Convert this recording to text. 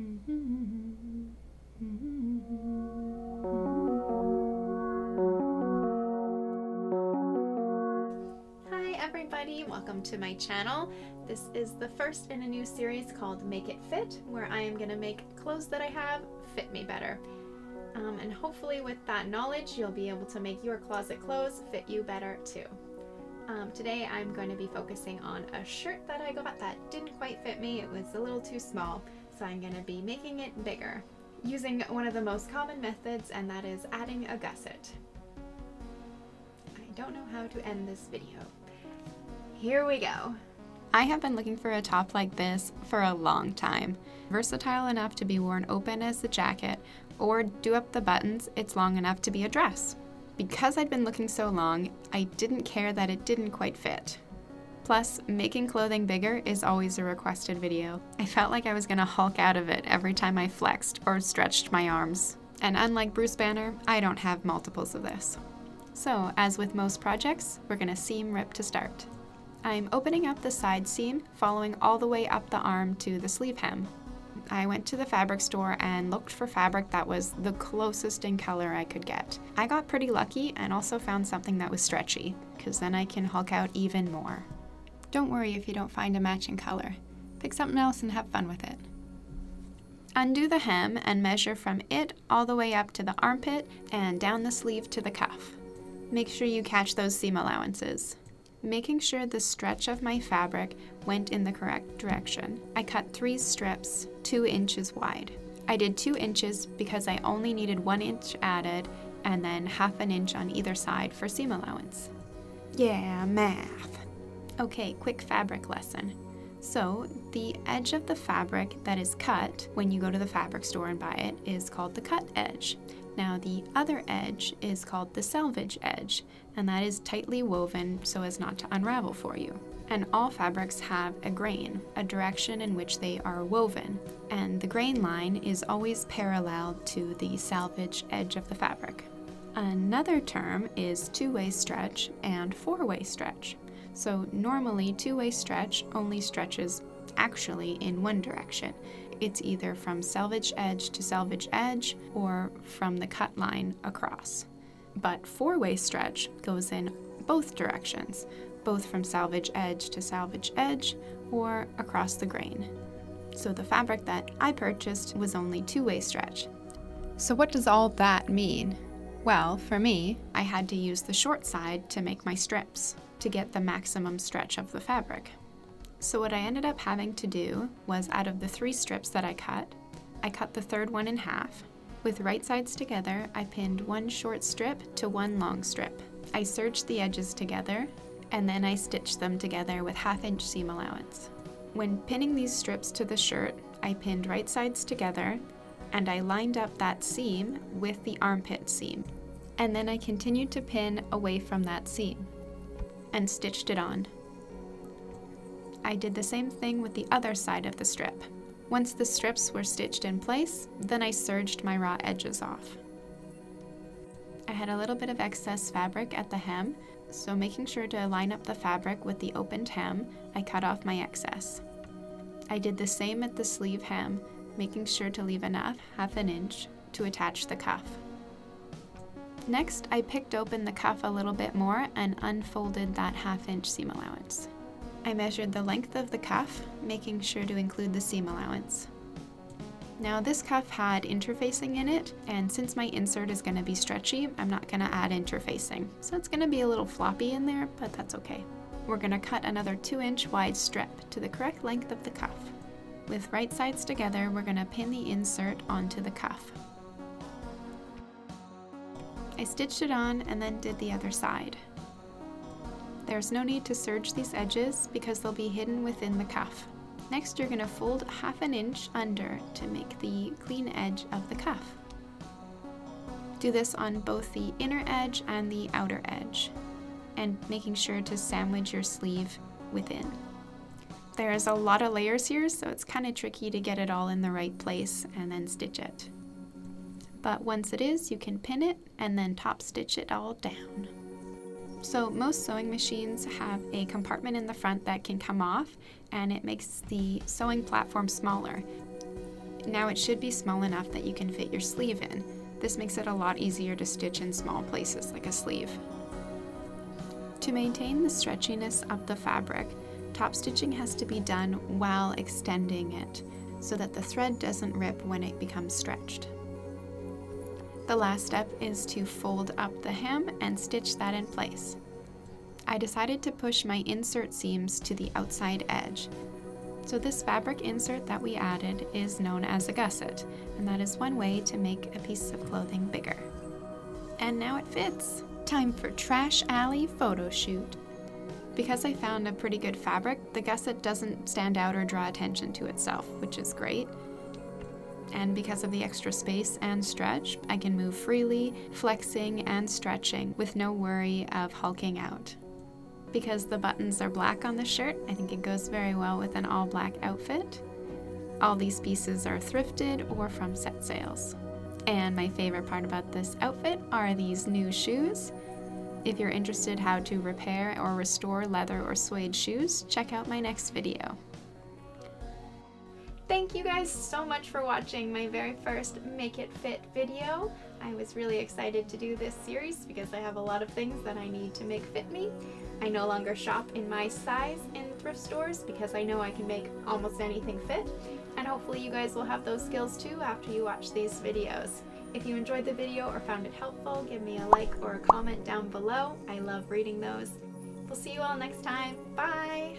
Hi everybody, welcome to my channel. This is the first in a new series called Make It Fit, where I am going to make clothes that I have fit me better. Um, and hopefully with that knowledge, you'll be able to make your closet clothes fit you better too. Um, today I'm going to be focusing on a shirt that I got that didn't quite fit me. It was a little too small, I'm going to be making it bigger using one of the most common methods and that is adding a gusset. I don't know how to end this video. Here we go. I have been looking for a top like this for a long time. Versatile enough to be worn open as a jacket, or do up the buttons, it's long enough to be a dress. Because I'd been looking so long, I didn't care that it didn't quite fit. Plus, making clothing bigger is always a requested video. I felt like I was gonna hulk out of it every time I flexed or stretched my arms. And unlike Bruce Banner, I don't have multiples of this. So, as with most projects, we're gonna seam rip to start. I'm opening up the side seam, following all the way up the arm to the sleeve hem. I went to the fabric store and looked for fabric that was the closest in color I could get. I got pretty lucky and also found something that was stretchy, because then I can hulk out even more. Don't worry if you don't find a matching color. Pick something else and have fun with it. Undo the hem and measure from it all the way up to the armpit and down the sleeve to the cuff. Make sure you catch those seam allowances making sure the stretch of my fabric went in the correct direction. I cut three strips, two inches wide. I did two inches because I only needed one inch added and then half an inch on either side for seam allowance. Yeah, math. Okay, quick fabric lesson. So, the edge of the fabric that is cut when you go to the fabric store and buy it is called the cut edge. Now the other edge is called the selvage edge, and that is tightly woven so as not to unravel for you. And all fabrics have a grain, a direction in which they are woven, and the grain line is always parallel to the selvage edge of the fabric. Another term is two-way stretch and four-way stretch. So normally two-way stretch only stretches actually in one direction, it's either from selvage edge to selvage edge or from the cut line across. But four-way stretch goes in both directions, both from selvage edge to selvage edge or across the grain. So the fabric that I purchased was only two-way stretch. So what does all that mean? Well, for me, I had to use the short side to make my strips to get the maximum stretch of the fabric. So what I ended up having to do was out of the three strips that I cut, I cut the third one in half. With right sides together, I pinned one short strip to one long strip. I serged the edges together, and then I stitched them together with half inch seam allowance. When pinning these strips to the shirt, I pinned right sides together, and I lined up that seam with the armpit seam. And then I continued to pin away from that seam, and stitched it on. I did the same thing with the other side of the strip. Once the strips were stitched in place, then I serged my raw edges off. I had a little bit of excess fabric at the hem, so making sure to line up the fabric with the opened hem, I cut off my excess. I did the same at the sleeve hem, making sure to leave enough, half an inch, to attach the cuff. Next, I picked open the cuff a little bit more and unfolded that half inch seam allowance. I measured the length of the cuff, making sure to include the seam allowance. Now this cuff had interfacing in it, and since my insert is going to be stretchy, I'm not going to add interfacing. So it's going to be a little floppy in there, but that's okay. We're going to cut another 2 inch wide strip to the correct length of the cuff. With right sides together, we're going to pin the insert onto the cuff. I stitched it on and then did the other side. There's no need to serge these edges because they'll be hidden within the cuff. Next you're going to fold half an inch under to make the clean edge of the cuff. Do this on both the inner edge and the outer edge, and making sure to sandwich your sleeve within. There's a lot of layers here, so it's kind of tricky to get it all in the right place and then stitch it. But once it is, you can pin it and then top stitch it all down. So most sewing machines have a compartment in the front that can come off and it makes the sewing platform smaller. Now it should be small enough that you can fit your sleeve in. This makes it a lot easier to stitch in small places like a sleeve. To maintain the stretchiness of the fabric, top stitching has to be done while extending it so that the thread doesn't rip when it becomes stretched. The last step is to fold up the hem and stitch that in place. I decided to push my insert seams to the outside edge. So this fabric insert that we added is known as a gusset, and that is one way to make a piece of clothing bigger. And now it fits! Time for Trash Alley photo shoot. Because I found a pretty good fabric, the gusset doesn't stand out or draw attention to itself, which is great. And because of the extra space and stretch, I can move freely, flexing and stretching with no worry of hulking out. Because the buttons are black on the shirt, I think it goes very well with an all black outfit. All these pieces are thrifted or from set sales. And my favorite part about this outfit are these new shoes. If you're interested how to repair or restore leather or suede shoes, check out my next video. Thank you guys so much for watching my very first Make It Fit video. I was really excited to do this series because I have a lot of things that I need to make fit me. I no longer shop in my size in thrift stores because I know I can make almost anything fit and hopefully you guys will have those skills too after you watch these videos. If you enjoyed the video or found it helpful, give me a like or a comment down below. I love reading those. We'll see you all next time. Bye!